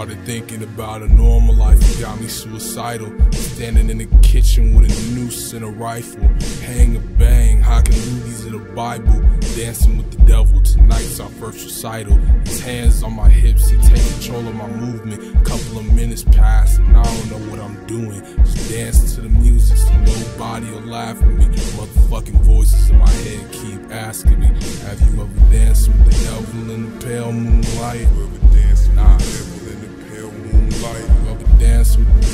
Started thinking about a normal life, it got me suicidal. Standing in the kitchen with a noose and a rifle. Hang a bang, hocking movies in the Bible. Dancing with the devil, tonight's our first recital. His hands on my hips, he take control of my movement. Couple of minutes pass, and I don't know what I'm doing. Just dancing to the music so nobody will laugh at me. Motherfucking voices in my head keep asking me, Have you ever danced with the devil in the pale moonlight?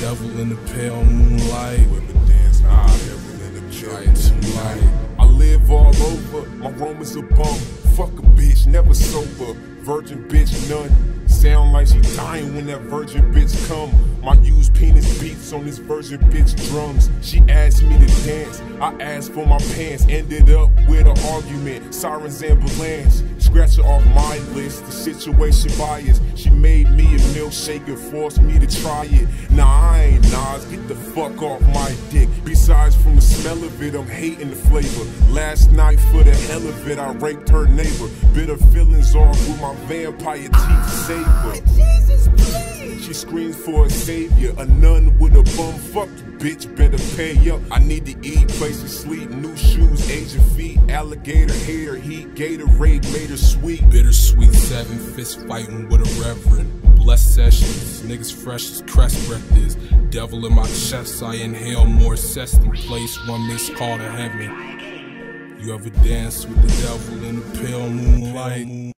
Devil in the pale moonlight? Ever dance Nah. devil in the Try moonlight? I live all over, my room is a bum. Fuck a bitch, never sober. Virgin bitch, none. Sound like she dying when that virgin bitch come. My used penis beats on this virgin bitch drums. She asked me to dance, I asked for my pants. Ended up with an argument, sirens ambulance. Scratch her off my list, the situation biased. She made me a milkshake and forced me to try it. Nah, I ain't Nas, get the fuck off my dick. Besides, from the smell of it, I'm hating the flavor. Last night, for the hell of it, I raped her neighbor. Bitter feelings off with my vampire teeth saber. Jesus, please! She screams for a savior, a nun with a bum. Fuck bitch, better pay up. I need to eat, place to sleep, new shoes, Asian feet, alligator hair, heat, Gatorade made her sweet. Bittersweet seven, fist fighting with a reverend. Blessed sessions, niggas fresh as crest breath is. Devil in my chest, I inhale more than place one missed call to heaven. You ever dance with the devil in the pale moonlight?